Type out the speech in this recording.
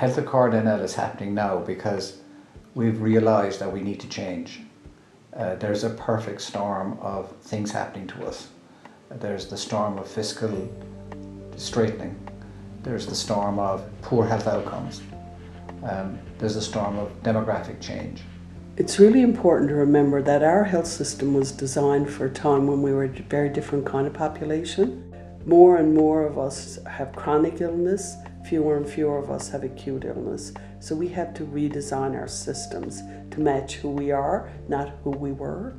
Health Accord NL is happening now because we've realised that we need to change. Uh, there's a perfect storm of things happening to us. There's the storm of fiscal straitening. There's the storm of poor health outcomes. Um, there's a storm of demographic change. It's really important to remember that our health system was designed for a time when we were a very different kind of population. More and more of us have chronic illness, fewer and fewer of us have acute illness. So we have to redesign our systems to match who we are, not who we were.